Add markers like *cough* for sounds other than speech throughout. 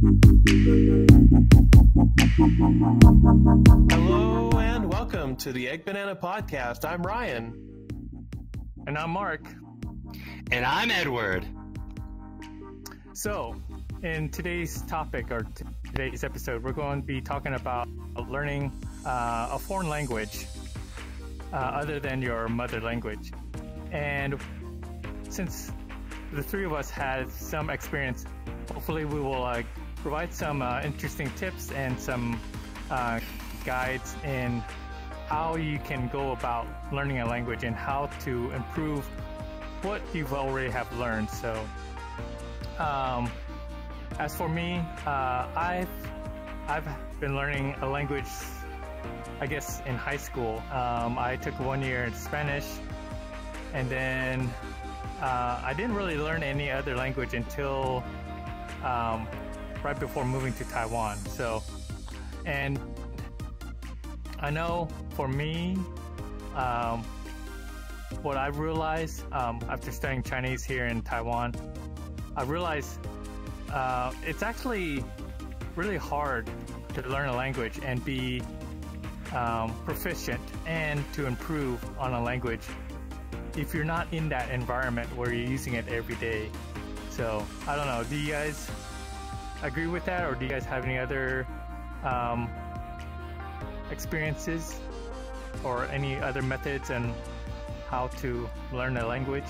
Hello and welcome to the Egg Banana Podcast. I'm Ryan. And I'm Mark. And I'm Edward. So, in today's topic or today's episode, we're going to be talking about learning uh, a foreign language uh, other than your mother language. And since the three of us had some experience, hopefully we will uh, provide some uh, interesting tips and some uh, guides in how you can go about learning a language and how to improve what you've already have learned. So, um, as for me, uh, I've I've been learning a language, I guess, in high school. Um, I took one year in Spanish, and then uh, I didn't really learn any other language until um, right before moving to Taiwan. So, and I know for me, um, what I've realized um, after studying Chinese here in Taiwan, I realized uh, it's actually really hard to learn a language and be um, proficient and to improve on a language if you're not in that environment where you're using it every day. So I don't know. Do you guys agree with that, or do you guys have any other um, experiences or any other methods and how to learn a language?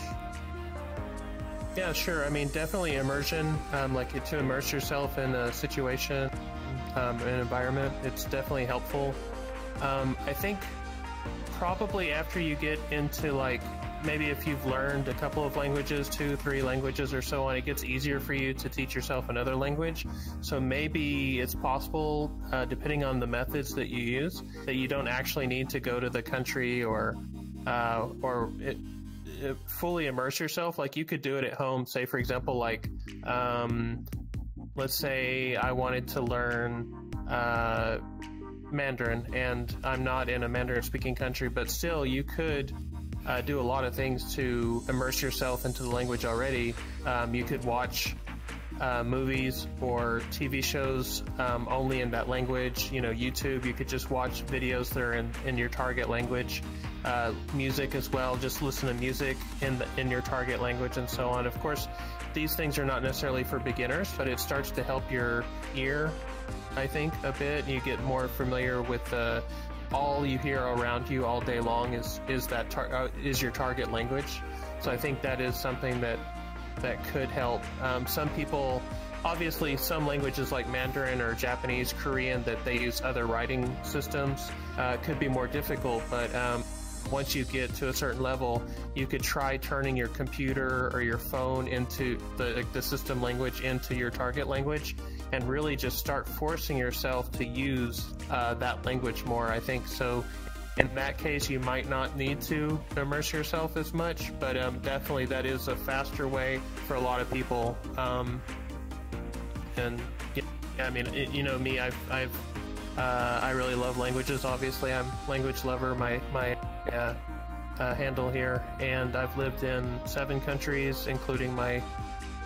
Yeah, sure. I mean, definitely immersion, um, like to immerse yourself in a situation, um, an environment. It's definitely helpful. Um, I think probably after you get into like maybe if you've learned a couple of languages, two, three languages or so on, it gets easier for you to teach yourself another language. So maybe it's possible, uh, depending on the methods that you use, that you don't actually need to go to the country or uh, or it, it fully immerse yourself. Like you could do it at home. Say, for example, like um, let's say I wanted to learn. Uh, Mandarin, and I'm not in a Mandarin speaking country, but still, you could uh, do a lot of things to immerse yourself into the language already. Um, you could watch uh, movies or TV shows um, only in that language. You know, YouTube, you could just watch videos that are in, in your target language. Uh, music as well, just listen to music in, the, in your target language and so on. Of course, these things are not necessarily for beginners, but it starts to help your ear I think, a bit. You get more familiar with uh, all you hear around you all day long is is that tar- uh, is your target language. So I think that is something that that could help. Um, some people, obviously, some languages like Mandarin or Japanese, Korean, that they use other writing systems uh, could be more difficult, but um, once you get to a certain level, you could try turning your computer or your phone into the, the system language into your target language and really just start forcing yourself to use uh, that language more. I think so. In that case, you might not need to immerse yourself as much, but um, definitely that is a faster way for a lot of people. Um, and yeah, I mean, it, you know me, I've, I've uh, I really love languages. Obviously, I'm language lover. My my uh, uh, handle here, and I've lived in seven countries, including my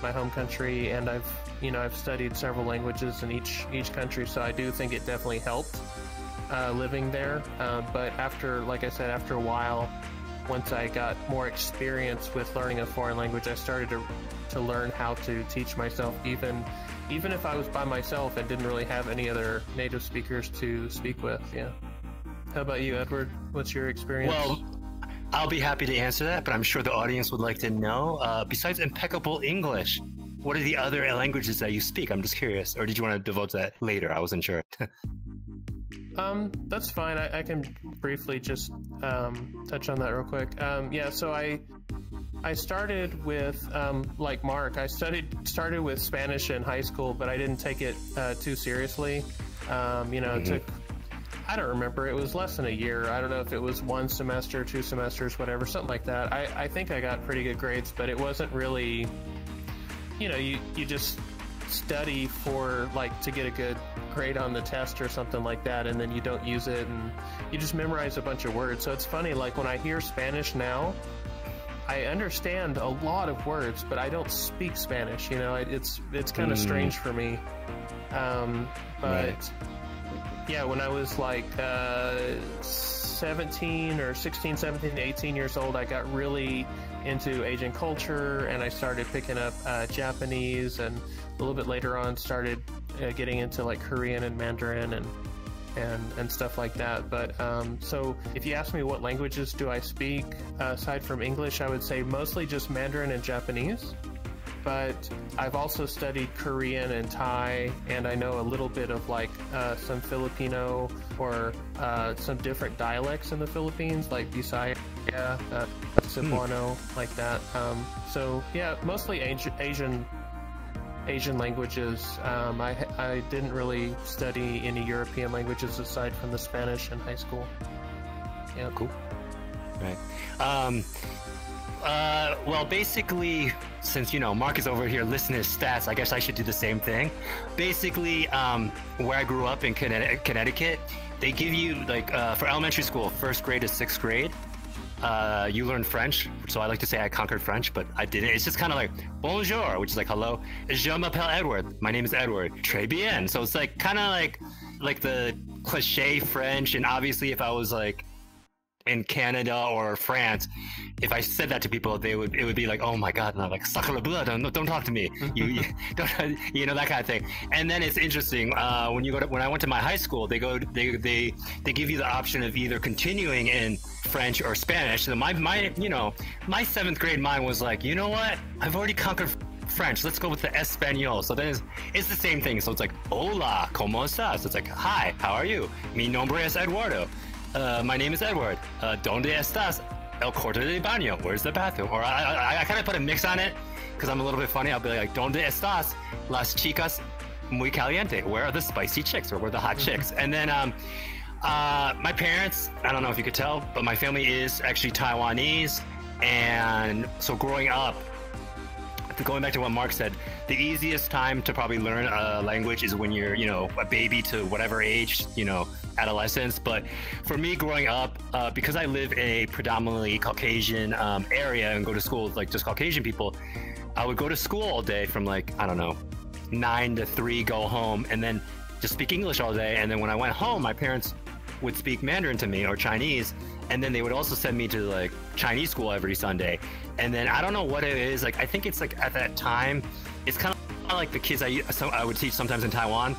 my home country, and I've you know I've studied several languages in each each country. So I do think it definitely helped uh, living there. Uh, but after, like I said, after a while, once I got more experience with learning a foreign language, I started to to learn how to teach myself even even if I was by myself and didn't really have any other native speakers to speak with. Yeah. How about you, Edward? What's your experience? Well, I'll be happy to answer that, but I'm sure the audience would like to know. Uh, besides impeccable English, what are the other languages that you speak? I'm just curious. Or did you want to devote to that later? I wasn't sure. *laughs* um, that's fine. I, I, can briefly just um, touch on that real quick. Um, yeah, so I I started with um, like Mark. I studied started with Spanish in high school, but I didn't take it uh, too seriously. Um, you know, mm-hmm. it took I don't remember. It was less than a year. I don't know if it was one semester, two semesters, whatever, something like that. I, I think I got pretty good grades, but it wasn't really. You know, you you just study for like to get a good grade on the test or something like that and then you don't use it and you just memorize a bunch of words so it's funny like when i hear spanish now I understand a lot of words, but I don't speak Spanish. You know, it, it's it's kind of Mm. strange for me. Um, but Right. yeah, when I was like uh, 17 or 16, 17, 18 years old, I got really into Asian culture and I started picking up uh, Japanese and a little bit later on started uh, getting into like Korean and Mandarin and and, and stuff like that. But um, so if you ask me what languages do I speak uh, aside from English, I would say mostly just Mandarin and Japanese but I've also studied Korean and Thai, and I know a little bit of like uh, some Filipino or uh, some different dialects in the Philippines, like Bisaya, uh, Cebuano, like that. Um, so yeah, mostly Asi- Asian Asian languages. Um, I I didn't really study any European languages aside from the Spanish in high school. Yeah, Cool. Right. Um, uh, well, basically, since you know Mark is over here listing his stats, I guess I should do the same thing. Basically, um, where I grew up in Connecticut, Connecticut they give you like uh, for elementary school, first grade to sixth grade. Uh, you learn French, so I like to say I conquered French, but I didn't. It's just kind of like bonjour, which is like hello. Je m'appelle Edward. My name is Edward. Très bien. So it's like kind of like like the cliche French, and obviously if I was like in Canada or France, if I said that to people, they would it would be like, oh my god, no, like sacre bleu, don't don't talk to me, you, you *laughs* *laughs* don't you know that kind of thing. And then it's interesting uh, when you go to when I went to my high school, they go they they they give you the option of either continuing in French or Spanish. So my my you know my seventh grade mind was like, you know what, I've already conquered. French. Let's go with the Espanol. So then it's, it's the same thing. So it's like, hola, ¿cómo estás? So it's like, hi, how are you? Mi nombre es Eduardo. Uh, my name is Edward. Uh, ¿Dónde estás? El corte de baño. Where's the bathroom? Or I, I, I kind of put a mix on it because I'm a little bit funny. I'll be like, ¿Dónde estás? Las chicas muy caliente. Where are the spicy chicks or where are the hot chicks? *laughs* And then um, uh, my parents, I don't know if you could tell, but my family is actually Taiwanese. And so growing up, going back to what Mark said, the easiest time to probably learn a language is when you're, you know, a baby to whatever age, you know, adolescence. But for me, growing up, uh, because I live in a predominantly Caucasian um, area and go to school with like just Caucasian people, I would go to school all day from like I don't know, nine to three, go home, and then just speak English all day. And then when I went home, my parents would speak Mandarin to me or Chinese, and then they would also send me to like Chinese school every Sunday. And then I don't know what it is. Like I think it's like at that time, it's kind of like the kids I I would teach sometimes in Taiwan.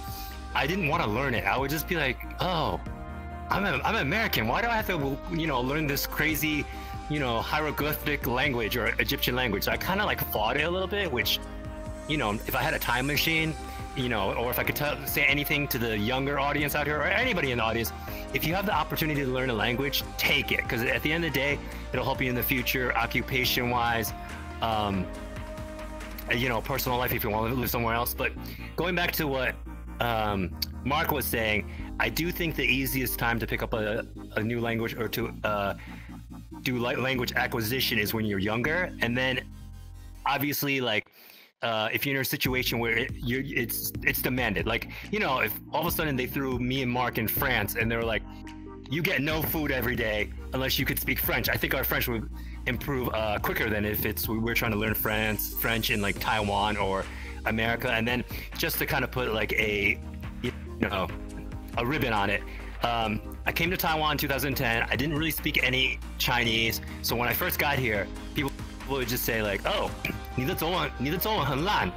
I didn't want to learn it. I would just be like, oh, I'm a, I'm American. Why do I have to you know learn this crazy, you know, hieroglyphic language or Egyptian language? So I kind of like fought it a little bit, which, you know, if I had a time machine, you know, or if I could tell, say anything to the younger audience out here or anybody in the audience, if you have the opportunity to learn a language, take it because at the end of the day, it'll help you in the future, occupation wise, um, you know, personal life if you want to live somewhere else. But going back to what um, Mark was saying, I do think the easiest time to pick up a, a new language or to uh, do language acquisition is when you're younger, and then obviously like uh, if you're in a situation where it, it's it's demanded, like you know, if all of a sudden they threw me and Mark in France and they were like, you get no food every day unless you could speak French. I think our French would improve uh, quicker than if it's we we're trying to learn France French in like Taiwan or America. And then just to kind of put like a you know a ribbon on it. Um, I came to Taiwan in 2010. I didn't really speak any Chinese, so when I first got here, people would just say like, "Oh, 你的中文你的中文很烂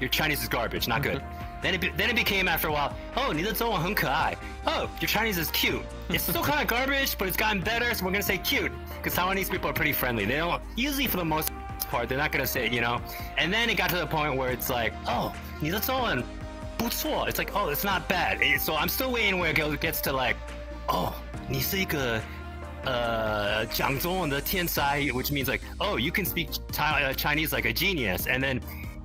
Your Chinese is garbage, not good." Then it, be- then it became after a while, oh, 你的中文很可爱 Oh, your Chinese is cute. It's still kind of garbage, *laughs* but it's gotten better, so we're gonna say cute. Because Taiwanese people are pretty friendly. They don't, usually for the most part, they're not gonna say, you know? And then it got to the point where it's like, oh, 你的中文不错 It's like, oh, it's not bad. It- so I'm still waiting where it goes- gets to like, oh, 你是一个 uh, Jiangzong the Tiansai, which means like, oh, you can speak uh, Chinese like a genius. And then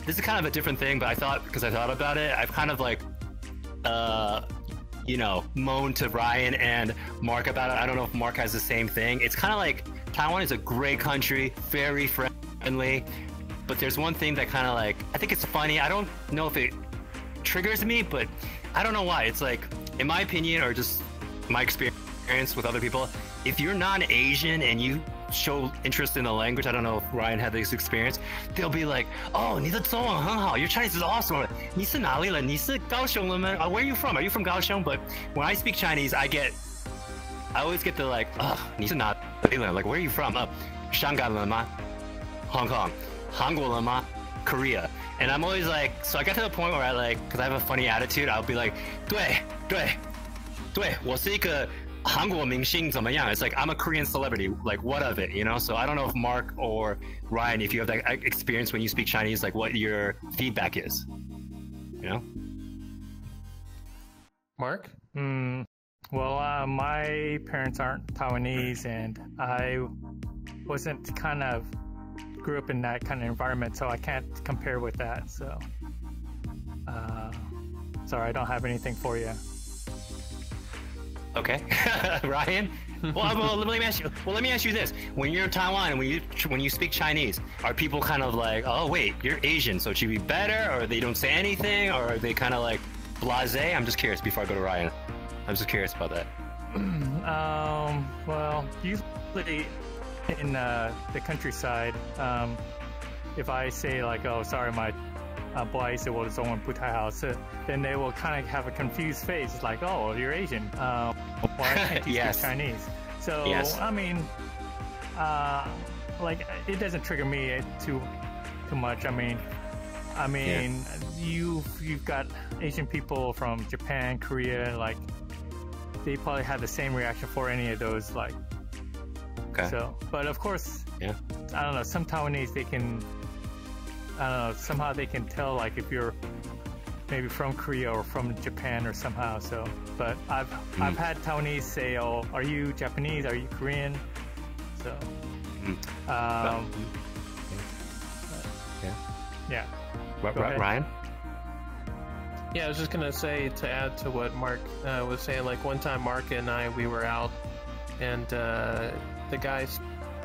this is kind of a different thing, but I thought because I thought about it, I've kind of like, uh, you know, moaned to Ryan and Mark about it. I don't know if Mark has the same thing. It's kind of like Taiwan is a great country, very friendly, but there's one thing that kind of like I think it's funny. I don't know if it triggers me, but I don't know why. It's like, in my opinion, or just my experience with other people, if you're non-Asian and you show interest in the language. I don't know if Ryan had this experience. They'll be like, "Oh, 你的中文很好. Your Chinese is awesome. 你是哪里人？你是高雄人吗? Uh, where are you from? Are you from Kaohsiung? But when I speak Chinese, I get, I always get the like, "Ugh, 你是哪里人? Like, where are you from? Uh, 香港人吗? Hong Kong, 韩国人吗? Korea. And I'm always like, so I got to the point where I like, because I have a funny attitude, I'll be like, 对对对，我是一个 韩国明星怎么样? It's like I'm a Korean celebrity. Like what of it, you know? So I don't know if Mark or Ryan, if you have that experience when you speak Chinese, like what your feedback is. You know? Mark? Hmm. Well, uh, my parents aren't Taiwanese, and I wasn't kind of grew up in that kind of environment, so I can't compare with that. So, uh, sorry, I don't have anything for you. Okay, *laughs* Ryan. Well, well, let me ask you. Well, let me ask you this: When you're in Taiwan and when you when you speak Chinese, are people kind of like, "Oh, wait, you're Asian, so it should be better," or they don't say anything, or are they kind of like blasé? I'm just curious. Before I go to Ryan, I'm just curious about that. *clears throat* um. Well, usually in uh, the countryside, um, if I say like, "Oh, sorry, my uh, 不好意思，我的中文不太好，是 then they will kind of have a confused face, like, "Oh, you're Asian. Uh, why *laughs* can't you Yes. speak Chinese?" So Yes. I mean, uh, like it doesn't trigger me too too much. I mean, I mean, you you've got Asian people from Japan, Korea, like they probably have the same reaction for any of those, like Okay. so, but of course, Yeah. I don't know. Some Taiwanese they can, I don't know. Somehow they can tell like if you're maybe from Korea or from Japan or somehow. So, but I've Hmm. I've had Taiwanese say, "Oh, are you Japanese? Are you Korean?" So, Mm. um, yeah. yeah. Ra- Go Ryan. Yeah, I was just gonna say to add to what Mark uh, was saying. Like one time, Mark and I we were out, and uh, the guy s-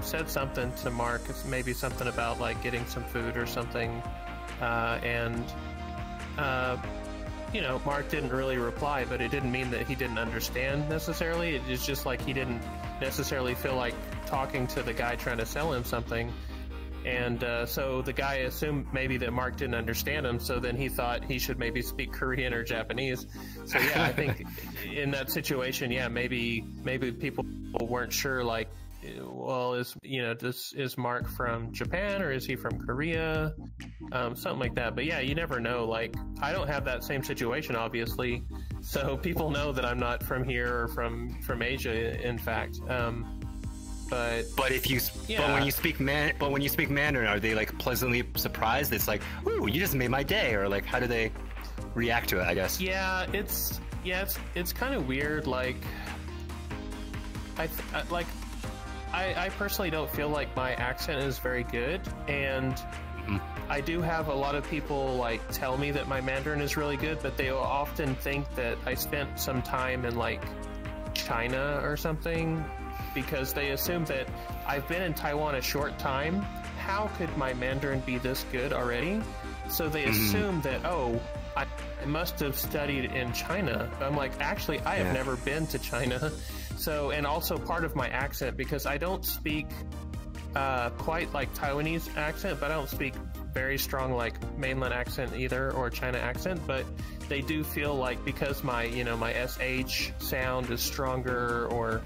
said something to Mark. Maybe something about like getting some food or something, uh, and uh, you know, Mark didn't really reply, but it didn't mean that he didn't understand necessarily. It was just like he didn't necessarily feel like talking to the guy trying to sell him something. And uh, so the guy assumed maybe that Mark didn't understand him, so then he thought he should maybe speak Korean or Japanese. So yeah, I think *laughs* in that situation, yeah, maybe maybe people weren't sure, like, well, is you know, this is Mark from Japan or is he from Korea, um, something like that. But yeah, you never know. Like, I don't have that same situation, obviously, so *laughs* people know that I'm not from here or from from Asia. In fact, um, but But if you, s but when you speak man, but when you speak Mandarin, are they like pleasantly surprised? It's like, ooh, you just made my day, or like, how do they react to it? I guess. Yeah, it's yeah, it's it's kind of weird. Like, I, th- I like, I I personally don't feel like my accent is very good, and mm-hmm. I do have a lot of people like tell me that my Mandarin is really good, but they will often think that I spent some time in like China or something because they assume that I've been in Taiwan a short time. How could my Mandarin be this good already? So they mm-hmm. assume that, oh, I, I must have studied in China. I'm like, actually, I have Yeah. never been to China. *laughs* So, and also part of my accent, because I don't speak uh, quite like Taiwanese accent, but I don't speak very strong like mainland accent either or China accent. But they do feel like because my you know my sh sound is stronger or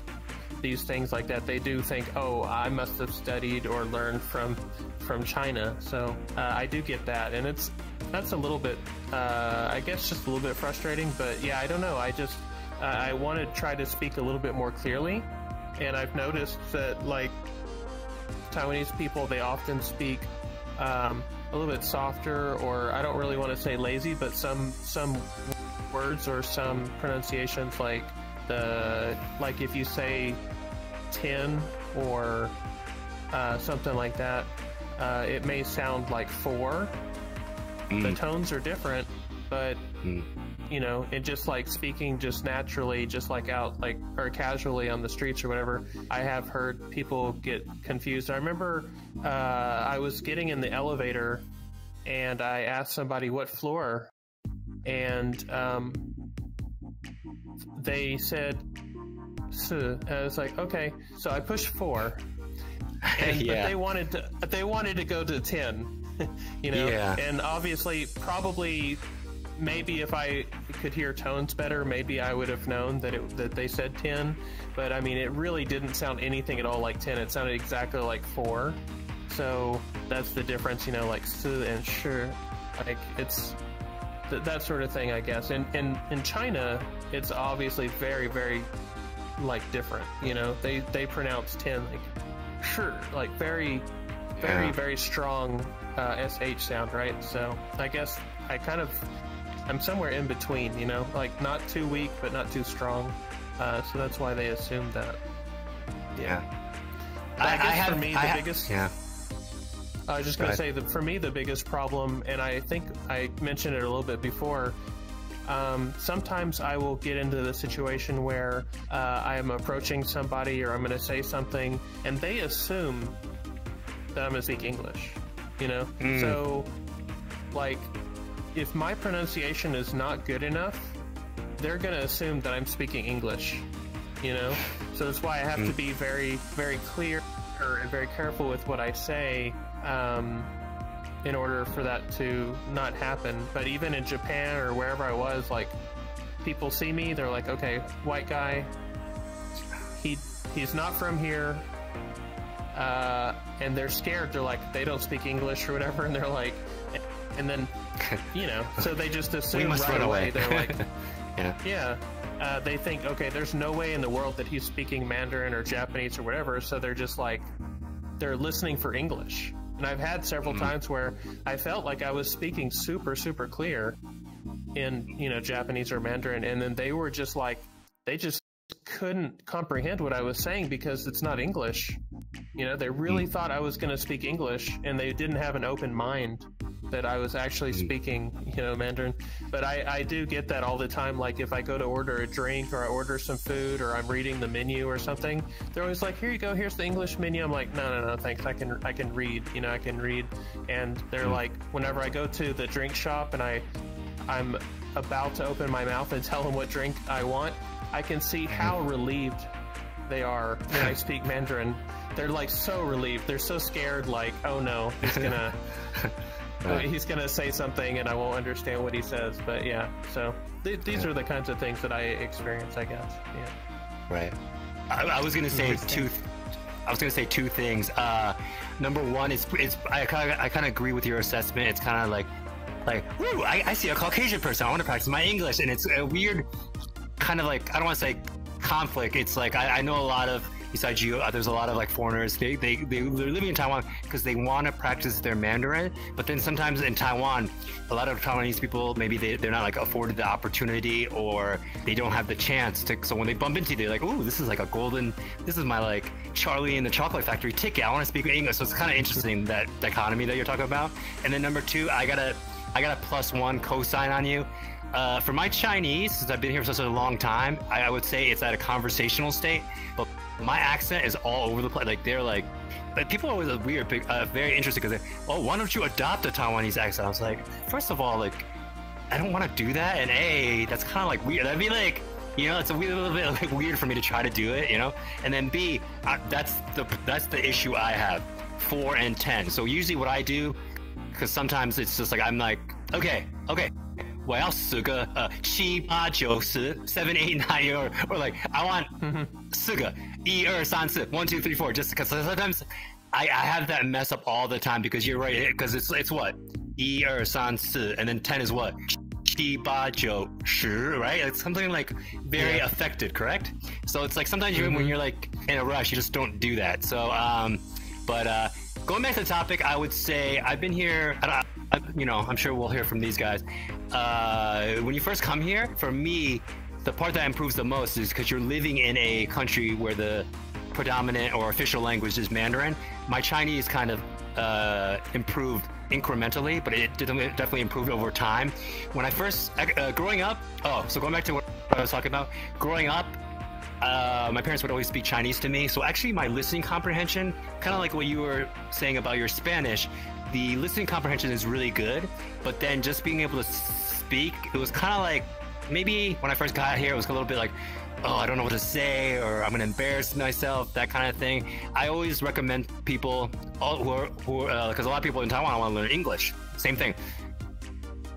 these things like that, they do think, oh, I must have studied or learned from from China. So uh, I do get that, and it's that's a little bit, uh, I guess, just a little bit frustrating. But yeah, I don't know. I just I want to try to speak a little bit more clearly, and I've noticed that like Taiwanese people, they often speak um, a little bit softer, or I don't really want to say lazy, but some some words or some pronunciations like the like if you say ten or uh, something like that, uh, it may sound like four. The Mm. tones are different, but Mm. You know, and just like speaking just naturally, just like out like or casually on the streets or whatever. I have heard people get confused. I remember uh, I was getting in the elevator and I asked somebody what floor, and um, they said, "S." I was like, okay. So I pushed four, *laughs* and Yeah. but they wanted to they wanted to go to ten, *laughs* you know, Yeah. and obviously probably maybe if I could hear tones better, maybe I would have known that it that they said ten, but I mean it really didn't sound anything at all like ten. It sounded exactly like four, so that's the difference, you know, like su and shi, like it's th- that sort of thing, I guess. And in in China, it's obviously very very like different. You know, they they pronounce ten like sure, like very very Yeah. very strong uh, sh sound, right? So I guess I kind of I'm somewhere in between. You know, like not too weak but not too strong. Uh, so that's why they assumed that. Yeah. But I guess for me, the ha- biggest- Yeah. I was just going to say that for me, the biggest problem, and I think I mentioned it a little bit before. Um, sometimes I will get into the situation where uh, I am approaching somebody or I'm going to say something, and they assume that I'm going to speak English. You know, Mm. so like if my pronunciation is not good enough, they're going to assume that I'm speaking English. You know, so that's why I have to be very, very clear and very careful with what I say um, in order for that to not happen. But even in Japan or wherever I was, like people see me, they're like, okay, white guy, he he's not from here. Uh, and they're scared. They're like, they don't speak English or whatever, and they're like, and then, *laughs* you know, so they just assume right away. away. They're like, *laughs* yeah. yeah. Uh, they think, okay, there's no way in the world that he's speaking Mandarin or Japanese or whatever, so they're just like, they're listening for English. And I've had several times where I felt like I was speaking super, super clear in, you know, Japanese or Mandarin, and then they were just like, they just couldn't comprehend what I was saying because it's not English. You know, they really hmm. thought I was going to speak English, and they didn't have an open mind that I was actually hmm. speaking, you know, Mandarin. But I, I do get that all the time. Like if I go to order a drink or I order some food or I'm reading the menu or something, they're always like, "Here you go. Here's the English menu." I'm like, "No, no, no, thanks. I can I can read. You know, I can read." And they're hmm. like, whenever I go to the drink shop and I I'm about to open my mouth and tell them what drink I want, I can see how relieved they are when I speak Mandarin. They're like so relieved. They're so scared. Like, oh no, he's gonna *laughs* *laughs* Right. he's gonna say something and I won't understand what he says. But yeah, so th- these are the kinds of things that I experience. I guess. Yeah. Right. I, I was gonna say two. I was gonna say two things. Uh, number one is it's I kind of I kind of agree with your assessment. It's kind of like like woo, I, I see a Caucasian person. I want to practice my English, and it's a weird kind of like I don't want to say conflict. It's like I, I know a lot of besides you, uh, there's a lot of like foreigners. They they they they're living in Taiwan because they want to practice their Mandarin. But then sometimes in Taiwan, a lot of Taiwanese people maybe they they're not like afforded the opportunity or they don't have the chance to. So when they bump into you, they're like, "Ooh, this is like a golden. This is my like Charlie in the Chocolate Factory ticket. I want to speak English." So it's kind of interesting that dichotomy that you're talking about. And then number two, I gotta I got a plus one cosign on you. Uh, for my Chinese, since I've been here for such a long time, I, I would say it's at a conversational state. But my accent is all over the place. Like they're like, like people are always a weird, uh, very interested because, oh, why don't you adopt a Taiwanese accent? I was like, first of all, like, I don't want to do that, and a, that's kind of like weird. That'd be like, you know, it's a little bit like weird for me to try to do it, you know. And then B, I, that's the that's the issue I have. Four and ten. So usually what I do, because sometimes it's just like I'm like, okay, okay. 我要十个呃七八九十 seven eight nine or or like I want 四个一二三四 one two three four just because sometimes I, I have that mess up all the time because you're right because it's it's what 一二三四 and then ten is what 七八九十 right it's something like very Yeah. affected correct so it's like sometimes you when you're like in a rush you just don't do that so um but uh going back to the topic I would say I've been here I I, you know I'm sure we'll hear from these guys uh when you first come here for me the part that improves the most is because you're living in a country where the predominant or official language is Mandarin. My Chinese kind of uh, improved incrementally, but it definitely improved over time. When I first, uh, growing up, oh, so going back to what I was talking about, growing up, uh, my parents would always speak Chinese to me. So actually, my listening comprehension, kind of like what you were saying about your Spanish, the listening comprehension is really good. But then just being able to speak, it was kind of like maybe when I first got here, it was a little bit like, oh, I don't know what to say, or I'm gonna embarrass myself, that kind of thing. I always recommend people all who are who because uh, a lot of people in Taiwan want to learn English. Same thing.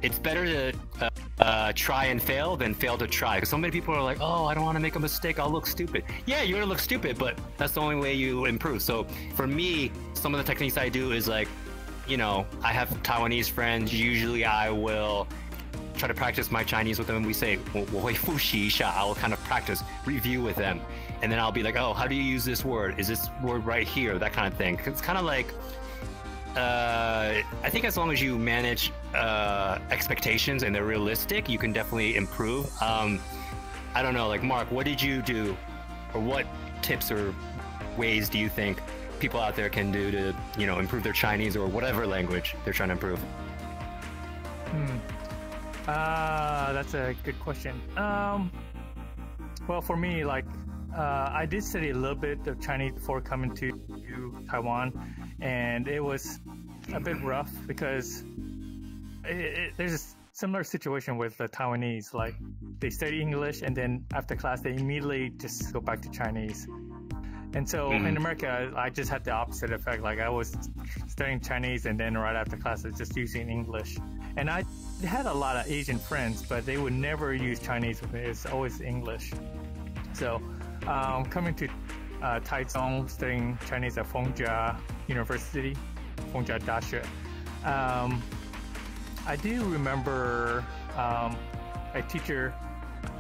It's better to uh, uh, try and fail than fail to try. Because so many people are like, oh, I don't want to make a mistake. I'll look stupid. Yeah, you're gonna look stupid, but that's the only way you improve. So for me, some of the techniques I do is like, you know, I have Taiwanese friends. Usually, I will try to practice my Chinese with them. And we say, I will kind of practice, review with them. And then I'll be like, oh, how do you use this word? Is this word right here? That kind of thing. It's kind of like, uh, I think as long as you manage uh, expectations and they're realistic, you can definitely improve. Um, I don't know, like Mark, what did you do, or what tips or ways do you think people out there can do to, you know, improve their Chinese or whatever language they're trying to improve? Hmm. Uh, that's a good question. Um, well, for me, like, uh, I did study a little bit of Chinese before coming to, to Taiwan, and it was a bit rough because it, it, there's a similar situation with the Taiwanese. Like, they study English, and then after class, they immediately just go back to Chinese. And so mm-hmm. in America, I just had the opposite effect. Like I was studying Chinese, and then right after class, I was just using English. And I had a lot of Asian friends, but they would never use Chinese with me. It's always English. So, um, coming to uh, Taichung, studying Chinese at Feng Chia University, Fengjia Dashi. Um, I do remember um, a teacher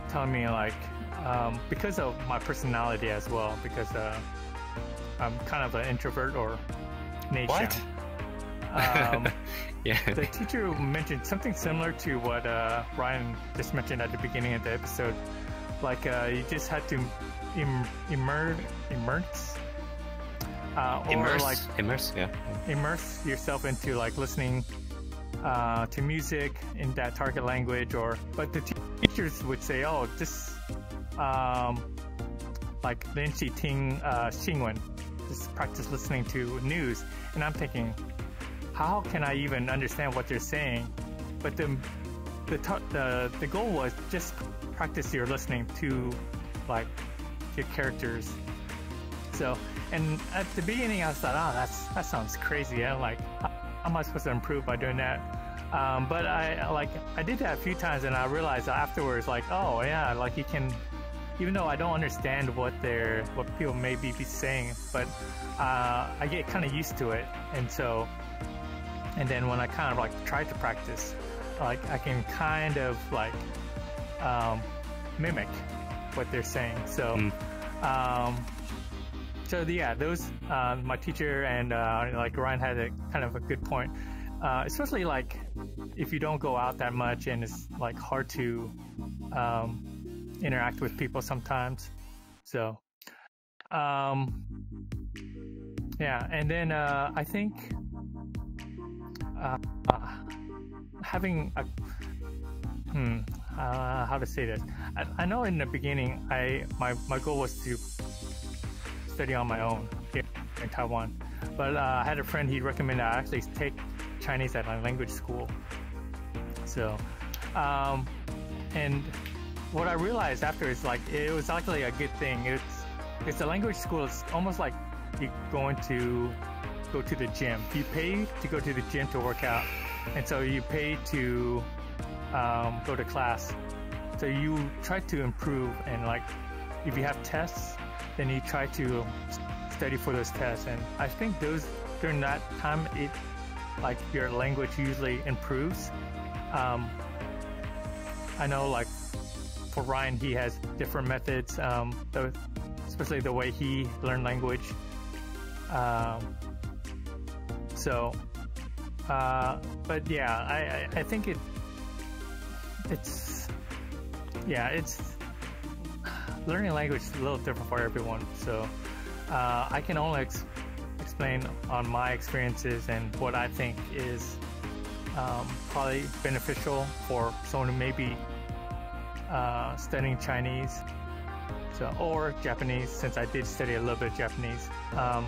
telling me like, um, because of my personality as well, because uh, I'm kind of an introvert or nation. What? Um, *laughs* yeah. The teacher mentioned something similar to what uh, Ryan just mentioned at the beginning of the episode. Like uh, you just had to Im- immerse, immerse, uh, or immerse, like immerse, yeah, immerse yourself into like listening uh, to music in that target language, or but the teachers would say, oh, just um, like Lin Shi Ting uh, Xingwen, just practice listening to news, and I'm thinking, how can I even understand what they're saying? But the the the, the goal was just practice your listening to like your characters. So and at the beginning, I thought, oh, that's that sounds crazy. Yeah, like how, how am I supposed to improve by doing that? Um, but I like I did that a few times, and I realized afterwards, like, oh yeah, like you can even though I don't understand what they're what people may be saying, but uh, I get kind of used to it, and so and then when I kind of like try to practice, like I can kind of like um, mimic what they're saying. So, mm. um, so yeah, those uh, my teacher and uh, like Ryan had a kind of a good point. Uh, especially like if you don't go out that much and it's like hard to um, interact with people sometimes. So, um, yeah, and then uh, I think uh, having a hmm, how to say this. I, I, know in the beginning, I my my goal was to study on my own here in Taiwan, but uh, I had a friend he recommended I actually take Chinese at my language school. So, um, and what I realized after is like it was actually a good thing. It's it's a language school. It's almost like you're going to go to the gym. You pay to go to the gym to work out, and so you pay to um, go to class. So you try to improve, and like if you have tests, then you try to study for those tests. And I think those during that time, it like your language usually improves. Um, I know, like for Ryan, he has different methods, um, the, especially the way he learned language. Um, so, uh, but yeah, I, I, I think it it's yeah it's learning language is a little different for everyone. So uh, I can only ex- explain on my experiences and what I think is um, probably beneficial for someone who may be uh, studying Chinese, so or Japanese, since I did study a little bit of Japanese. Um,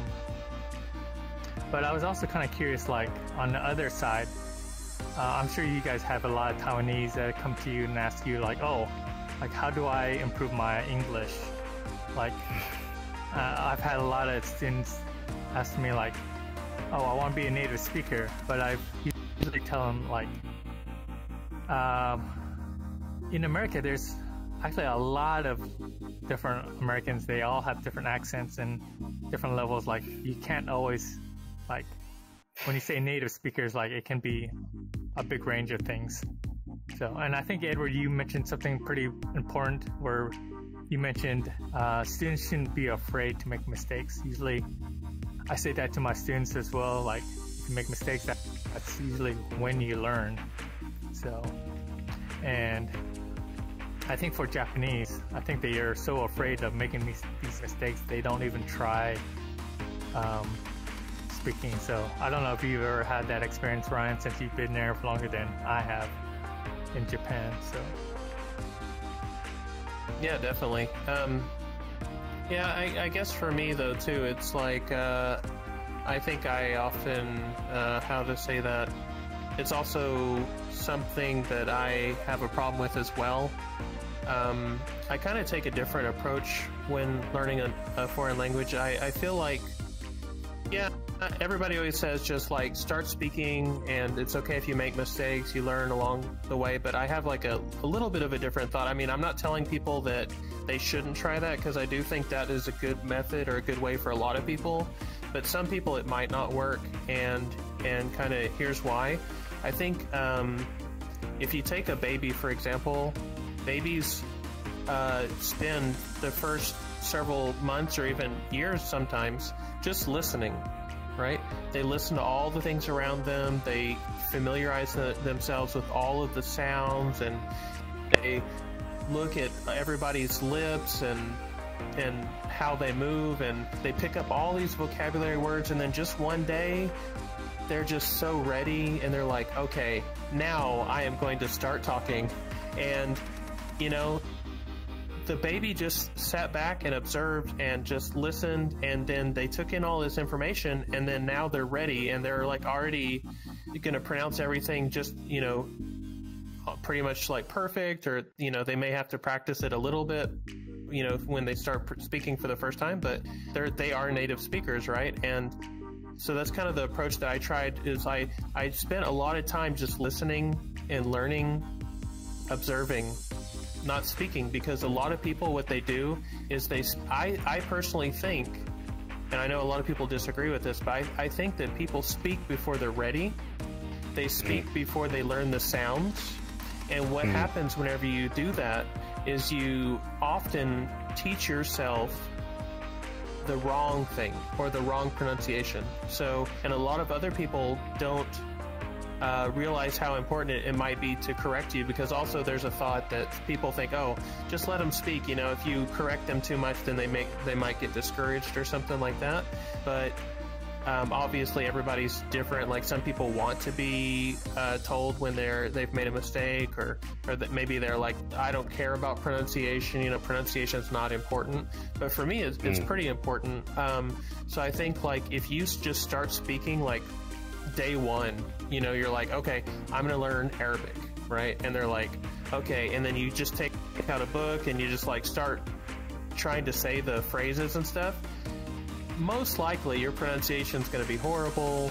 but I was also kind of curious, like on the other side, uh, I'm sure you guys have a lot of Taiwanese that come to you and ask you like, oh, like how do I improve my English? Like, uh, I've had a lot of students ask me like, oh, I want to be a native speaker, but I usually tell them like, um, in America, there's actually a lot of different Americans. They all have different accents and different levels. Like, you can't always like when you say native speakers, like it can be a big range of things. So, and I think Edward, you mentioned something pretty important where you mentioned uh, students shouldn't be afraid to make mistakes. Usually, I say that to my students as well. Like, if you make mistakes, that, that's usually when you learn. So, and I think for Japanese, I think they are so afraid of making these, these mistakes, they don't even try um, speaking. So I don't know if you've ever had that experience, Ryan, since you've been there longer than I have in Japan. So yeah, definitely. Um, yeah, I, I, guess for me though too, it's like uh, I think I often uh, how to say that. It's also something that I have a problem with as well. Um, I kind of take a different approach when learning a, a foreign language. I, I feel like, yeah, everybody always says just like start speaking and it's okay if you make mistakes you learn along the way but i have like a, a little bit of a different thought. I mean i'm not telling people that they shouldn't try that because i do think that is a good method or a good way for a lot of people but some people it might not work and and kind of here's why. I think um, if you take a baby for example babies uh, spend the first several months or even years sometimes just listening right? They listen to all the things around them. They familiarize the, themselves with all of the sounds, and they look at everybody's lips and and how they move, and they pick up all these vocabulary words, and then just one day. They're just so ready, and they're like, okay, now I am going to start talking. And, you know, the baby just sat back and observed and just listened and then they took in all this information and then now they're ready and they're like already going to pronounce everything just you know uh, pretty much like perfect or you know they may have to practice it a little bit you know when they start speaking for the first time but they're they are native speakers right? And so that's kind of the approach that I tried is I I spent a lot of time just listening and learning observing not speaking because a lot of people what they do is they I, I personally think and I know a lot of people disagree with this but I, I think that people speak before they're ready they speak mm. before they learn the sounds and what mm. happens whenever you do that is you often teach yourself the wrong thing or the wrong pronunciation so and a lot of other people don't uh, realize how important it, might be to correct you because also there's a thought that people think, oh, just let them speak. You know, if you correct them too much, then they make they might get discouraged or something like that. But um, obviously, everybody's different. Like some people want to be uh, told when they're they've made a mistake, or or that maybe they're like, I don't care about pronunciation. You know, pronunciation is not important. But for me, it's, it's mm. pretty important. Um, so I think like if you just start speaking like day one, you know, you're like, okay, I'm going to learn Arabic, right? And they're like, okay. And then you just take out a book and you just like start trying to say the phrases and stuff. Most likely your pronunciation is going to be horrible.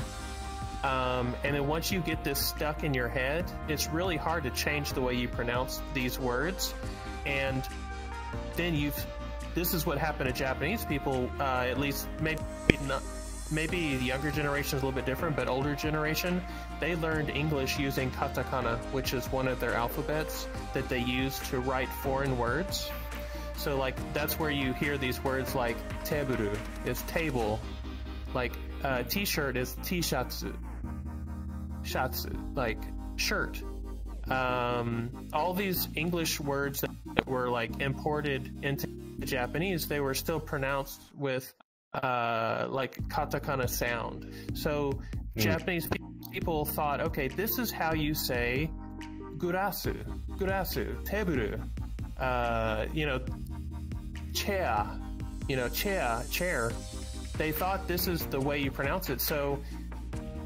Um, and then once you get this stuck in your head, it's really hard to change the way you pronounce these words. And then you've, this is what happened to Japanese people, uh, at least maybe not, maybe the younger generation is a little bit different, but older generation, they learned English using katakana, which is one of their alphabets that they use to write foreign words. So like that's where you hear these words like teburu is table, like uh, t-shirt is t-shatsu, shatsu like shirt. Um, all these English words that were like imported into Japanese, they were still pronounced with uh, like katakana sound. So mm. Japanese people thought, okay, this is how you say gurasu, gurasu, teburu, uh, you know, chair, you know, chair, chair. They thought this is the way you pronounce it. So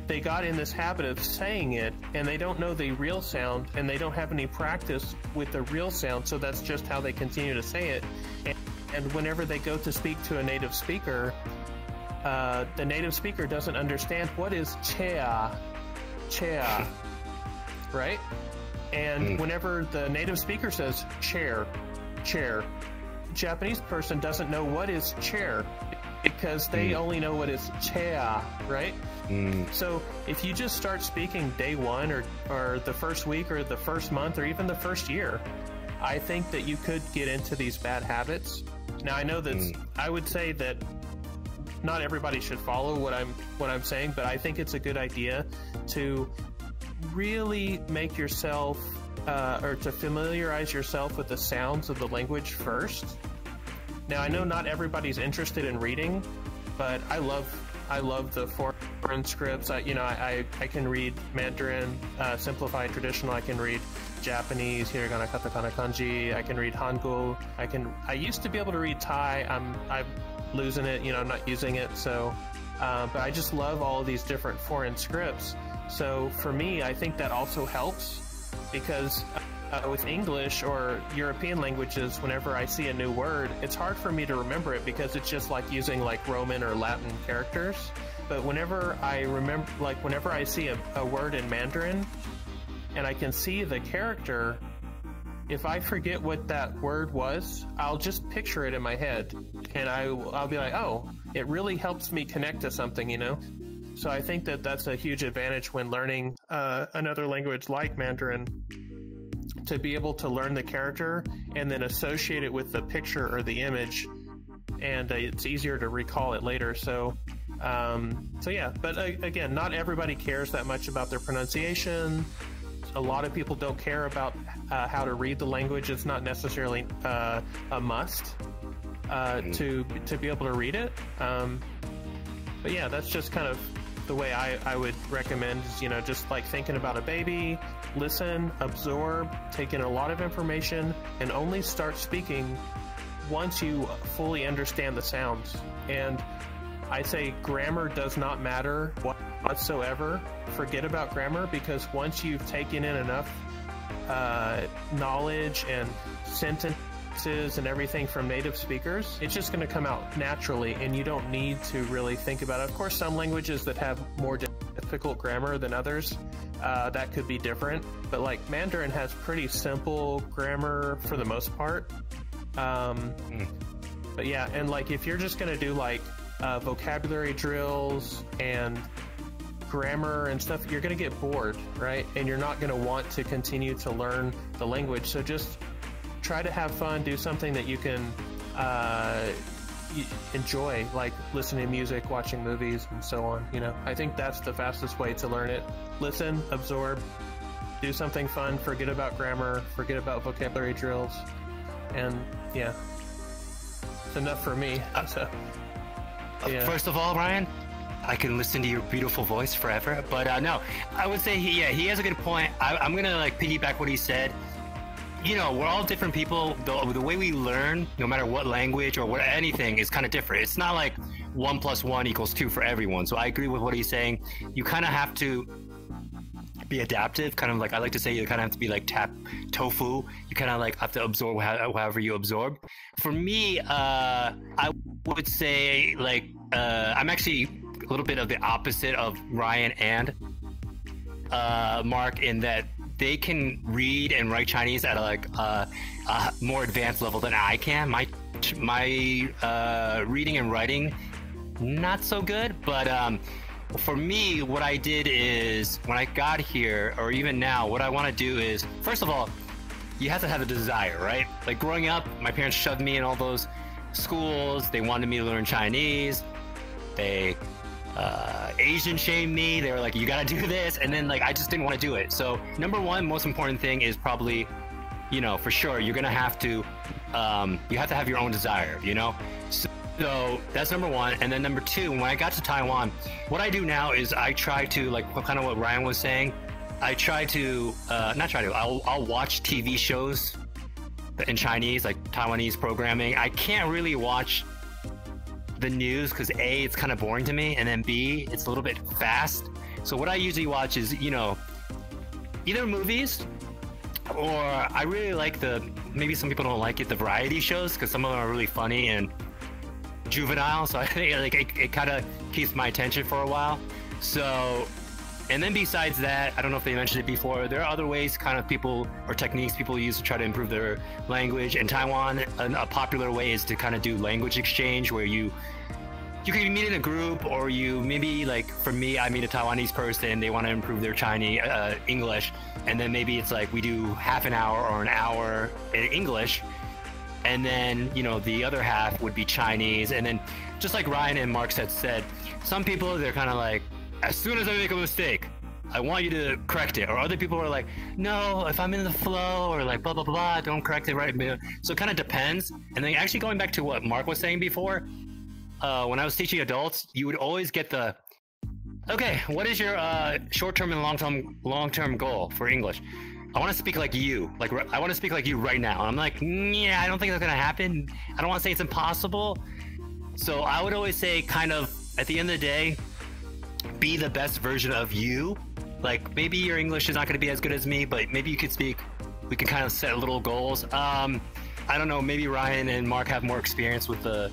they got in this habit of saying it and they don't know the real sound and they don't have any practice with the real sound, so that's just how they continue to say it. And, and whenever they go to speak to a native speaker, uh, the native speaker doesn't understand what is chair, chair, *laughs* right? And Mm. whenever the native speaker says chair, chair, Japanese person doesn't know what is chair because they Mm. only know what is chair, right? Mm, So if you just start speaking day one or, or the first week or the first month or even the first year, I think that you could get into these bad habits. Now I know that Mm. I would say that not everybody should follow what I'm what I'm saying, but I think it's a good idea to really make yourself uh, or to familiarize yourself with the sounds of the language first. Now I know not everybody's interested in reading, but I love I love the foreign scripts. I, you know, I, I can read Mandarin, uh, simplified traditional. I can read Japanese, hiragana, katakana, kanji. I can read Hangul. I can. I used to be able to read Thai. I'm I'm losing it. You know, I'm not using it. So, uh, but I just love all these different foreign scripts. So for me, I think that also helps because uh, with English or European languages, whenever I see a new word, it's hard for me to remember it because it's just like using like Roman or Latin characters. But whenever I remember, like whenever I see a, a word in Mandarin and I can see the character, if I forget what that word was, I'll just picture it in my head and I, I'll be like, oh, it really helps me connect to something, you know? So I think that that's a huge advantage when learning uh, another language like Mandarin to be able to learn the character and then associate it with the picture or the image, and uh, it's easier to recall it later. So, um, so yeah. But uh, again, not everybody cares that much about their pronunciation. A lot of people don't care about uh, how to read the language. It's not necessarily uh, a must uh, to to be able to read it. Um, but yeah, that's just kind of the way I, I would recommend is, you know, just like thinking about a baby, listen, absorb, take in a lot of information, and only start speaking once you fully understand the sounds. And I say grammar does not matter whatsoever. Forget about grammar because once you've taken in enough uh, knowledge and and everything from native speakers, it's just going to come out naturally and you don't need to really think about it. Of course, some languages that have more difficult grammar than others, uh, that could be different. But like Mandarin has pretty simple grammar for the most part. Um, But yeah, and like if you're just going to do like uh, vocabulary drills and grammar and stuff, you're going to get bored, right? And you're not going to want to continue to learn the language. So just try to have fun, do something that you can uh, enjoy, like listening to music, watching movies, and so on. You know, I think that's the fastest way to learn it. Listen, absorb, do something fun, forget about grammar, forget about vocabulary drills, and yeah, it's enough for me. So, yeah. First of all, Ryan, I can listen to your beautiful voice forever. But uh, no, I would say he, yeah, he has a good point. I, I'm gonna like piggyback what he said. You know, we're all different people. The, the way we learn, no matter what language or what anything, is kind of different. It's not like one plus one equals two for everyone. So I agree with what he's saying. You kind of have to be adaptive. Kind of like I like to say, you kind of have to be like tap tofu. You kind of like have to absorb how, however you absorb. For me, uh, I would say like uh, I'm actually a little bit of the opposite of Ryan and uh, Mark in that they can read and write Chinese at a, like uh, a more advanced level than I can. My my uh, reading and writing not so good, but um, for me, what I did is when I got here, or even now, what I want to do is first of all, you have to have a desire, right? Like growing up, my parents shoved me in all those schools. They wanted me to learn Chinese. They uh, Asian shamed me. They were like, "You gotta do this," and then like I just didn't want to do it. So number one, most important thing is probably, you know, for sure, you're gonna have to, um, you have to have your own desire. You know, so, so that's number one. And then number two, when I got to Taiwan, what I do now is I try to like kind of what Ryan was saying. I try to uh, not try to. I'll I'll watch TV shows in Chinese, like Taiwanese programming. I can't really watch the news because a it's kind of boring to me and then b it's a little bit fast So what I usually watch is, you know, either movies or I really like the maybe some people don't like it the variety shows because some of them are really funny and juvenile. So *laughs* I think like it, it kind of keeps my attention for a while. So and then besides that, I don't know if they mentioned it before, there are other ways kind of people or techniques people use to try to improve their language. In Taiwan, a, popular way is to kind of do language exchange where you you can meet in a group or you maybe like for me i meet a taiwanese person they want to improve their chinese uh, english. And then maybe it's like we do half an hour or an hour in english. And then you know the other half would be chinese. And then just like ryan and mark had said some people they're kind of like as soon as i make a mistake I want you to correct it. Or other people are like, no, if I'm in the flow or like blah, blah, blah, don't correct it right. So it kind of depends. And then actually going back to what Mark was saying before, uh, when I was teaching adults, you would always get the, okay, what is your uh, short-term and long-term long-term goal for English? I want to speak like you. Like I want to speak like you right now. I'm like, yeah, I don't think that's gonna happen. I don't want to say it's impossible. So I would always say, kind of, at the end of the day, be the best version of you. Like maybe your English is not going to be as good as me, but maybe you could speak. We can kind of set little goals. Um, I don't know. Maybe Ryan and Mark have more experience with the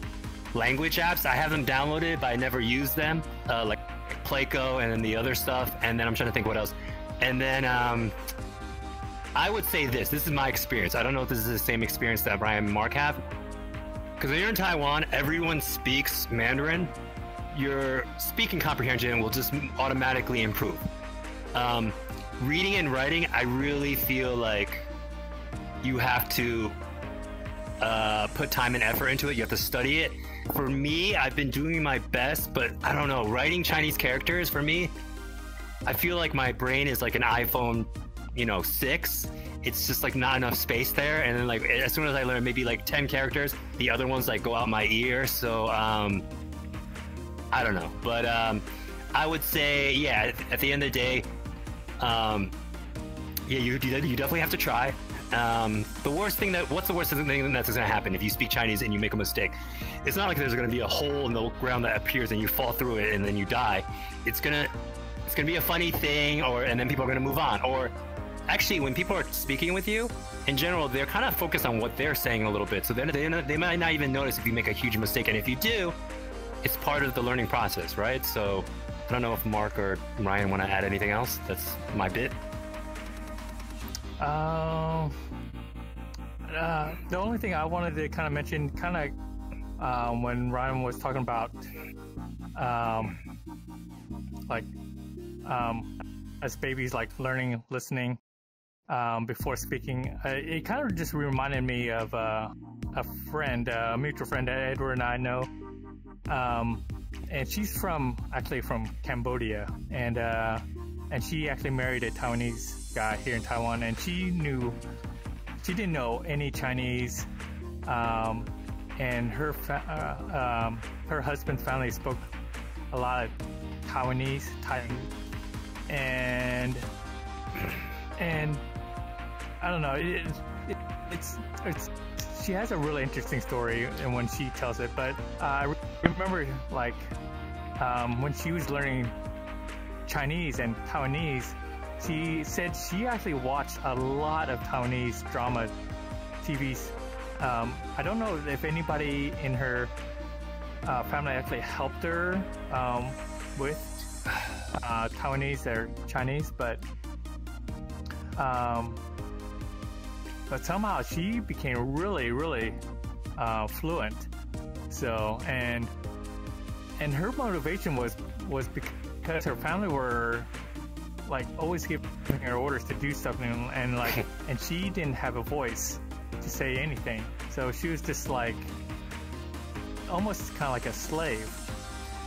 language apps. I have them downloaded, but I never use them, uh, like Pleco and the other stuff. And then I'm trying to think what else. And then um, I would say this. This is my experience. I don't know if this is the same experience that Ryan and Mark have. Because when you're in Taiwan, everyone speaks Mandarin. Your speaking comprehension will just automatically improve. Um, reading and writing, I really feel like you have to uh, put time and effort into it. You have to study it for me, I've been doing my best, but I don't know. Writing Chinese characters for me, I feel like my brain is like an iPhone, you know, six. It's just like not enough space there. And then like as soon as I learn maybe like ten characters, the other ones like go out my ear. So um, I don't know, but um, I would say yeah. At the end of the day, um, yeah, you you definitely have to try. Um, the worst thing that what's the worst thing that's going to happen if you speak Chinese and you make a mistake? It's not like there's going to be a hole in the ground that appears and you fall through it and then you die. It's gonna it's gonna be a funny thing, or and then people are to move on. Or actually, when people are speaking with you, in general, they're kind of focused on what they're saying a little bit, so then they they might not even notice if you make a huge mistake. And if you do, it's part of the learning process, right? So I don't know if Mark or Ryan want to add anything else. That's my bit. Um, uh, the only thing I wanted to kind of mention, kind of, um, when Ryan was talking about, um, like, um, as babies, like learning, listening, um, before speaking, uh, it kind of just reminded me of uh, a friend, uh, a mutual friend that Edward and I know. Um, and she's from actually from Cambodia, and uh, and she actually married a Taiwanese guy here in Taiwan, and she knew she didn't know any Chinese, um, and her uh, um, her husband's family spoke a lot of Taiwanese, Thai, and and I don't know. It, it, it's it's she has a really interesting story, and when she tells it, but uh, I remember like um, when she was learning Chinese and Taiwanese she said she actually watched a lot of Taiwanese drama TVs. Um, I don't know if anybody in her uh, family actually helped her um, with uh, Taiwanese or Chinese, but um, but somehow she became really, really uh, fluent. So and and her motivation was was because her family were like always giving her orders to do something, and, and like, *laughs* and she didn't have a voice to say anything. So she was just like almost kind of like a slave,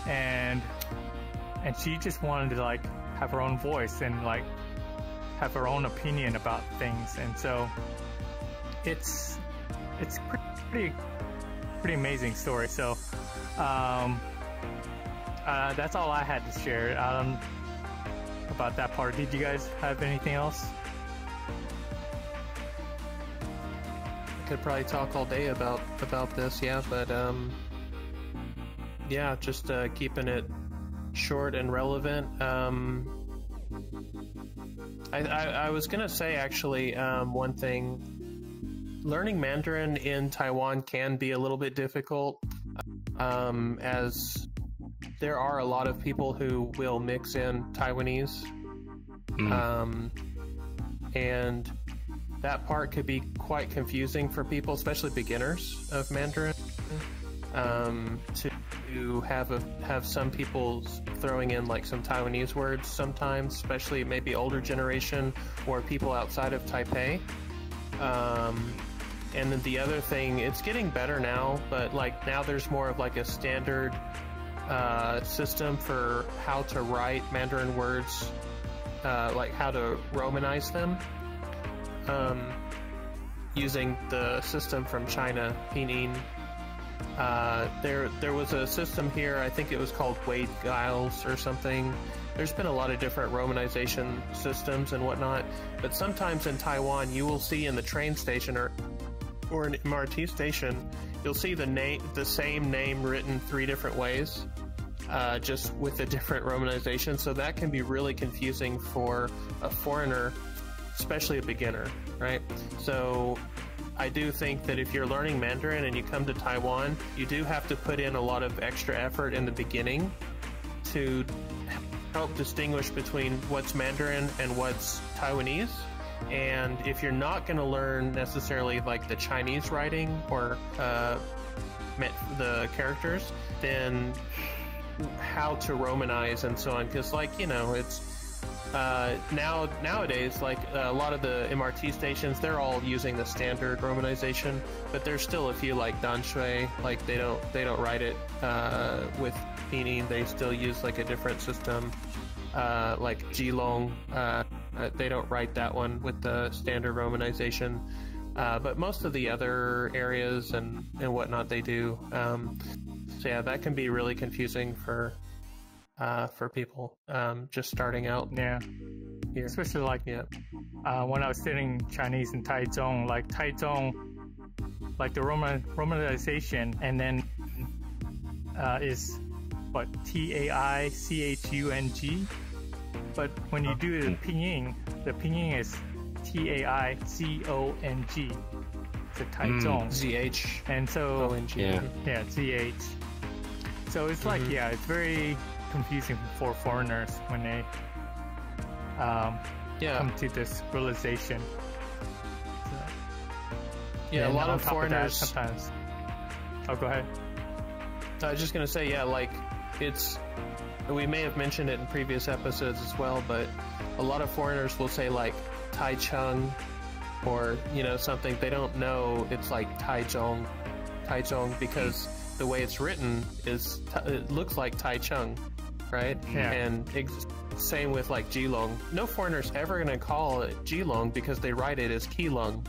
and and she just wanted to like have her own voice and like have her own opinion about things, and so it's it's pretty pretty amazing story. So um, uh, that's all I had to share. Um, about that part. Did you guys have anything else? I could probably talk all day about about this, yeah, but um, yeah, just uh, keeping it short and relevant. Um, I, I, I was gonna say actually um, one thing. Learning Mandarin in Taiwan can be a little bit difficult, um, as there are a lot of people who will mix in Taiwanese, Mm. um, and that part could be quite confusing for people, especially beginners of Mandarin. Um, to have a have some people throwing in like some Taiwanese words sometimes, especially maybe older generation or people outside of Taipei. Um, and then the other thing, it's getting better now, but like now there's more of like a standard uh, system for how to write Mandarin words, uh, like how to Romanize them, um, using the system from China, Pinyin. Uh, there, there was a system here. I think it was called Wade Giles or something. There's been a lot of different romanization systems and whatnot, but sometimes in Taiwan, you will see in the train station or or an MRT station, you'll see the name, the same name written three different ways, uh, just with a different romanization. So that can be really confusing for a foreigner, especially a beginner, right? So I do think that if you're learning Mandarin and you come to Taiwan, you do have to put in a lot of extra effort in the beginning to help distinguish between what's Mandarin and what's Taiwanese. And if you're not going to learn necessarily like the Chinese writing or uh, the characters, then how to Romanize and so on. Because, like, you know, it's uh, now nowadays, like a lot of the MRT stations, they're all using the standard romanization, but there's still a few like Danshui, like they don't they don't write it uh, with pinyin. They still use like a different system, uh, like Geelong. Uh, they don't write that one with the standard romanization. Uh, but most of the other areas and, and whatnot they do. Um, so yeah, that can be really confusing for uh, for people um, just starting out Yeah, here. especially like Yeah. uh, when I was studying Chinese in Taichung, like Taichung, like the Roman Romanization, and then uh, is what T A I C H U N G. But when you do the pinyin, the pinyin is T A I C O N G. It's a Taichung, ZH and so ONG. Yeah. yeah, ZH. So it's like, Mhm. yeah, it's very confusing for foreigners when they um, Yeah. come to this realization. So, Yeah, a and lot on of top that, foreigners. sometimes. Oh, go ahead. I was just gonna say, yeah, like it's. We may have mentioned it in previous episodes as well, but a lot of foreigners will say like Tai Chung, or you know something. They don't know it's like Tai Zhong, Tai Zhong because the way it's written is it looks like Tai Chung, right? Yeah. And ex- same with like Jilong. No foreigner's ever gonna call it Jilong because they write it as Keelung,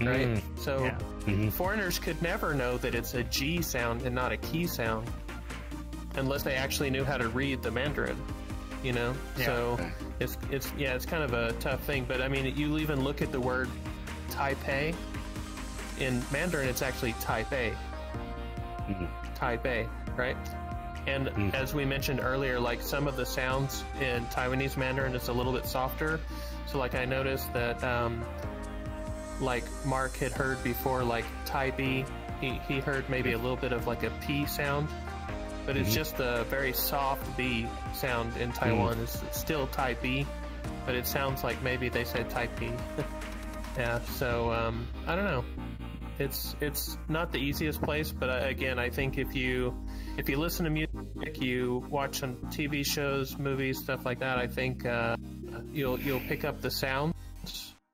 right? Mm. So Yeah. Mhm. foreigners could never know that it's a G sound and not a key sound unless they actually knew how to read the Mandarin, you know? Yeah. So it's it's yeah, it's kind of a tough thing, but I mean, you even look at the word Taipei in Mandarin it's actually Taipei. Mhm. Taipei, right? And Mm. as we mentioned earlier, like some of the sounds in Taiwanese Mandarin is a little bit softer. So like I noticed that um, like Mark had heard before, like Tai B, he, he heard maybe a little bit of like a P sound, but it's Mhm. just a very soft B sound in Taiwan. It's still type B, but it sounds like maybe they said type P. *laughs* yeah, so um, I don't know. It's it's not the easiest place, but uh, again, I think if you if you listen to music, you watch some TV shows, movies, stuff like that, I think uh, you'll you'll pick up the sounds.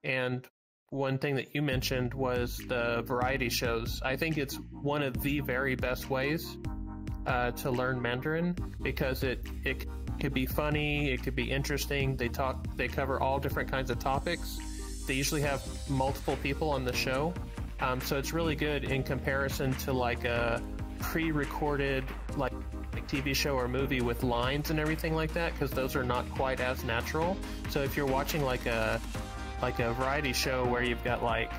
And one thing that you mentioned was the variety shows. I think it's one of the very best ways uh, to learn Mandarin because it it could be funny, it could be interesting. They talk, they cover all different kinds of topics. They usually have multiple people on the show, um, so it's really good in comparison to like a pre-recorded like TV show or movie with lines and everything like that because those are not quite as natural. So if you're watching like a like a variety show where you've got like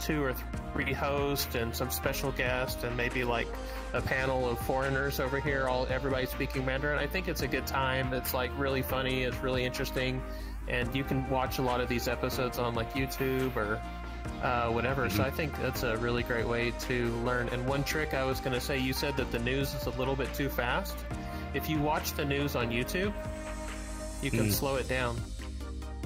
two or three hosts and some special guest and maybe like a panel of foreigners over here, all everybody speaking Mandarin. I think it's a good time. It's like really funny. It's really interesting, and you can watch a lot of these episodes on like YouTube or uh, whatever. Mm-hmm. So I think that's a really great way to learn. And one trick I was going to say, you said that the news is a little bit too fast. If you watch the news on YouTube, you can mm. slow it down.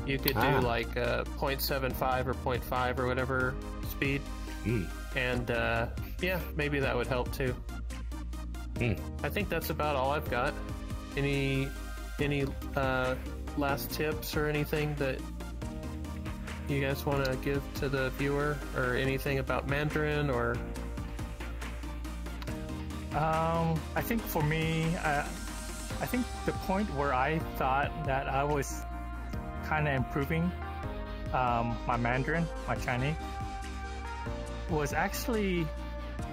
You could do ah. like uh, 0.75 or 0.5 or whatever speed. Mm. And uh, yeah, maybe that would help too. Mm. I think that's about all I've got. Any any uh, last tips or anything that you guys want to give to the viewer, or anything about Mandarin, or? Um, I think for me, uh, I think the point where I thought that I was kind of improving um, my Mandarin, my Chinese, was actually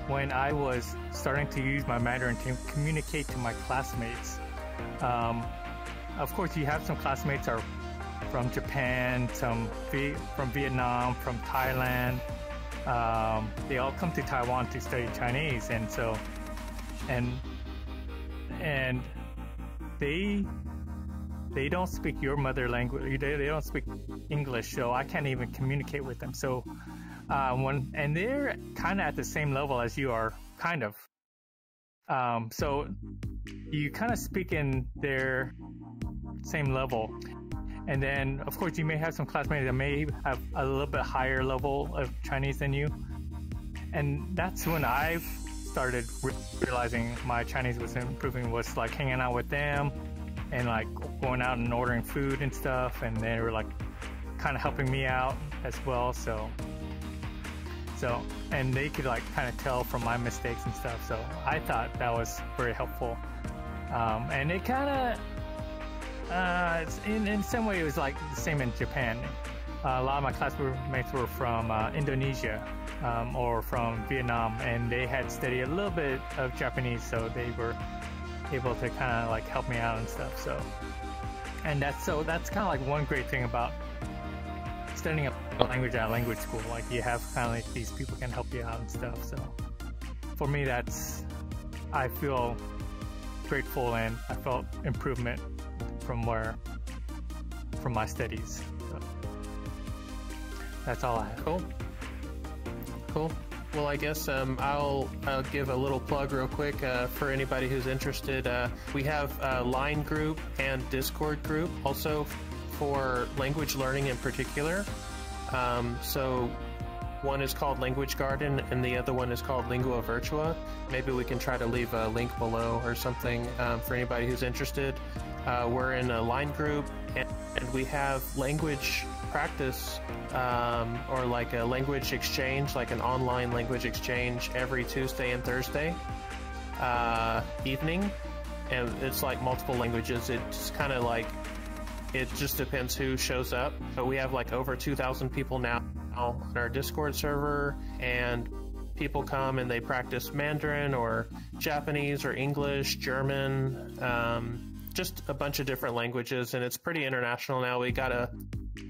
when I was starting to use my Mandarin to communicate to my classmates. Um, of course, you have some classmates are from Japan, some from Vietnam, from Thailand. Um, they all come to Taiwan to study Chinese, and so, and and they they don't speak your mother language. They, they don't speak English, so I can't even communicate with them. So uh, when and they're kind of at the same level as you are, kind of. Um, so you kind of speak in their same level. And then, of course, you may have some classmates that may have a little bit higher level of Chinese than you. And that's when I started re- realizing my Chinese was improving, was like hanging out with them and like going out and ordering food and stuff. And they were like kind of helping me out as well. So, so, and they could like kind of tell from my mistakes and stuff. So I thought that was very helpful. Um, and it kind of uh, in, in some way, it was like the same in Japan. Uh, a lot of my classmates were from uh, Indonesia um, or from Vietnam, and they had studied a little bit of Japanese, so they were able to kind of like help me out and stuff. So, and that's so that's kind of like one great thing about studying a language at a language school. Like you have like these people can help you out and stuff. So, for me, that's I feel grateful and I felt improvement from where from my studies. So that's all I have. Cool. Cool. Well, I guess um, I'll I'll give a little plug real quick uh, for anybody who's interested. Uh, we have a Line group and Discord group also for language learning in particular. Um, so one is called Language Garden, and the other one is called Lingua Virtua. Maybe we can try to leave a link below or something um, for anybody who's interested. Uh, we're in a line group and, and we have language practice um, or like a language exchange, like an online language exchange every Tuesday and Thursday uh, evening. And it's like multiple languages. It's kind of like, it just depends who shows up. But we have like over 2,000 people now on our Discord server and people come and they practice Mandarin or Japanese or English, German, um, just a bunch of different languages, and it's pretty international now. We got a,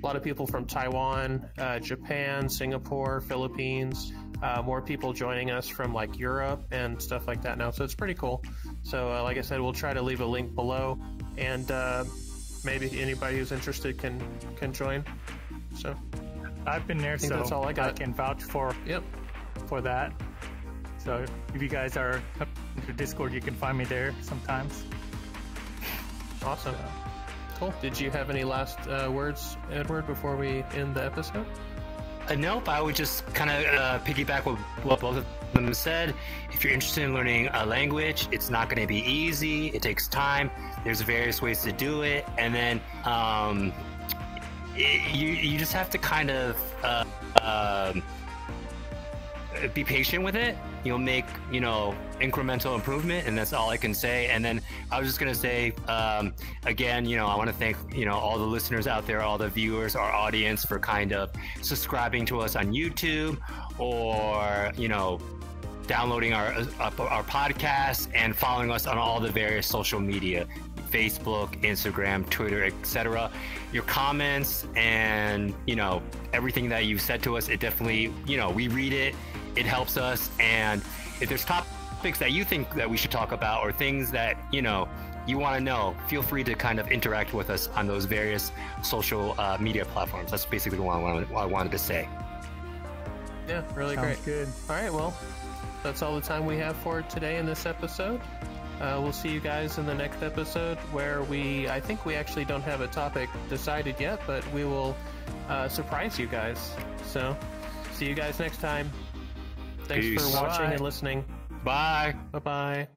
lot of people from Taiwan, uh, Japan, Singapore, Philippines. Uh, more people joining us from like Europe and stuff like that now. So it's pretty cool. So, uh, like I said, we'll try to leave a link below, and uh, maybe anybody who's interested can can join. So I've been there, so that's all I, got. I can vouch for yep for that. So if you guys are up to Discord, you can find me there sometimes. Awesome. Cool. Did you have any last uh, words, Edward, before we end the episode? Uh, nope. I would just kind of uh, piggyback what, what both of them said. If you're interested in learning a language, it's not going to be easy. It takes time. There's various ways to do it, and then um, it, you you just have to kind of uh, um, be patient with it. You'll make, you know, incremental improvement, and that's all I can say. And then I was just gonna say, um, again, you know, I want to thank, you know, all the listeners out there, all the viewers, our audience for kind of subscribing to us on YouTube, or you know, downloading our uh, our podcast and following us on all the various social media Facebook, Instagram, Twitter, etc. Your comments and you know everything that you've said to us, it definitely you know we read it it helps us. And if there's topics that you think that we should talk about or things that, you know, you want to know, feel free to kind of interact with us on those various social uh, media platforms. That's basically what I, wanted, what I wanted to say. Yeah, really Sounds great. good. All right, well, that's all the time we have for today in this episode. Uh, we'll see you guys in the next episode where we, I think we actually don't have a topic decided yet, but we will uh, surprise you guys. So, see you guys next time. Thanks Peace. for watching Bye. and listening. Bye. Bye bye.